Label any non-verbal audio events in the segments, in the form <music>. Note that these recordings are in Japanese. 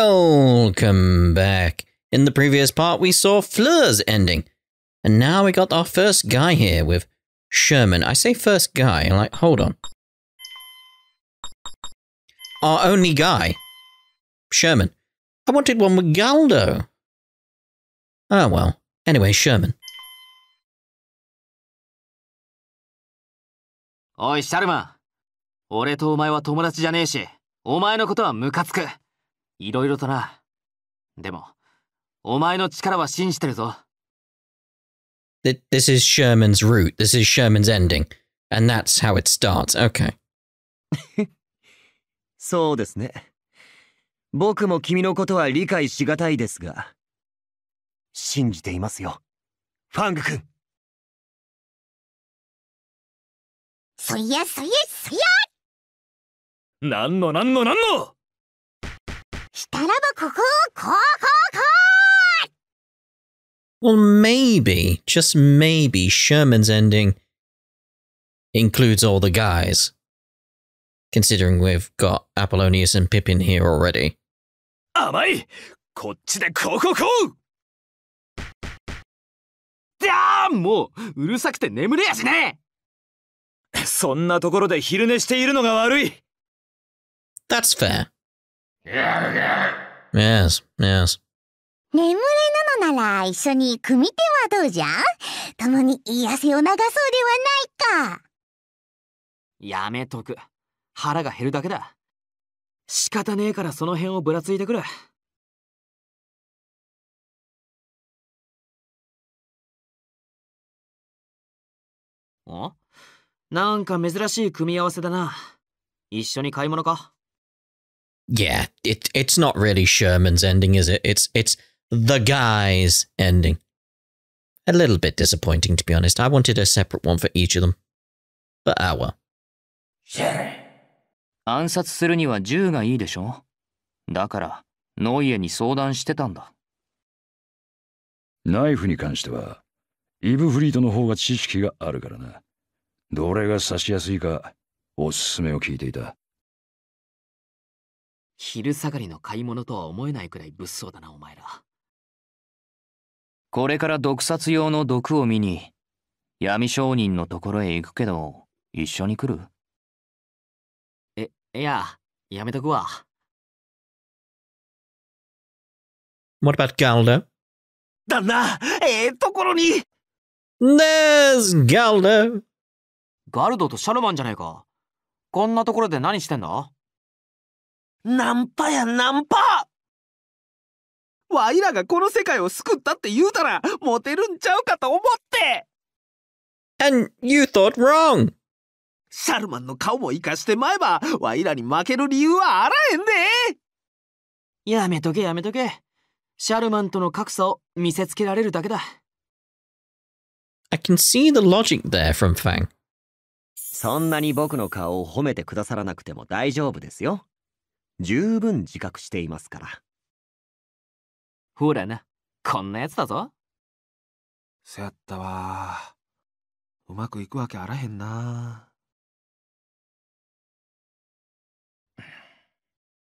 Welcome back. In the previous part, we saw Fleur's ending. And now we got our first guy here with Sherman. I say first guy, like, hold on. Our only guy. Sherman. I wanted one with Galdo. Oh well. Anyway, Sherman. おい、シャルマン。俺とお前は友達じゃねえし、お前のことはムカつく。 いろいろとな。でも、お前の力は信じてるぞ。Th- This is Sherman's route. This is Sherman's ending. And that's how it starts. Okay. <laughs> そうですね。僕も君のことは理解しがたいですが、信じていますよ。ファング君。そやそやそやなんのなんのなんの Well, maybe, just maybe, Sherman's ending includes all the guys. Considering we've got Apollonius and Pippin here already. Amai! <laughs> That's fair. <laughs> Yes, yes. う眠れなのなら一緒に組手はどうじゃ？共に癒せを流そうではないかやめとく。腹が減るだけだ。仕方ねえからその辺をぶらついてくる。お？なんか珍しい組み合わせだな。一緒に買い物か？Yeah, it, it's not really Sherman's ending, is it? It's it's the guy's ending. A little bit disappointing, to be honest. I wanted a separate one for each of them. But ah well. 暗殺するには銃がいいでしょだから、ノイエに相談してたんだ。ナイフに関しては、イブフリートの方が知識があるからな。どれが刺しやすいか、おすすめを聞いていた。昼下がりの買い物とは思えないくらい物騒だな、お前ら。これから毒殺用の毒を見に、闇商人のところへ行くけど、一緒に来る？え、いや、やめとくわ。What about Galdo? 旦那ええところに There's Galdo. ガルドとシャルマンじゃねえか。こんなところで何してんだ？ナンパやナンパわいらがこの世界を救ったって言うたらモテるんちゃうかと思って And you thought wrong. シャルマンの顔も生かしてまえばわいらに負ける理由はあらへんでやめとけやめとけ。シャルマンとの格差を見せつけられるだけだ。I can see the logic there from Fang. そんなに僕の顔を褒めてくださらなくても大丈夫ですよ。十分自覚していますから。ほらな、こんなやつだぞ。せやったわうまくいくわけあらへんな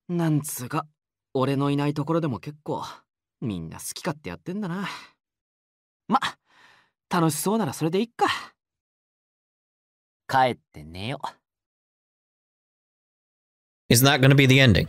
なんつうか、俺のいないところでも結構、みんな好き勝手やってんだな。ま、楽しそうならそれでいっか。帰って寝よう。Is that going to be the ending?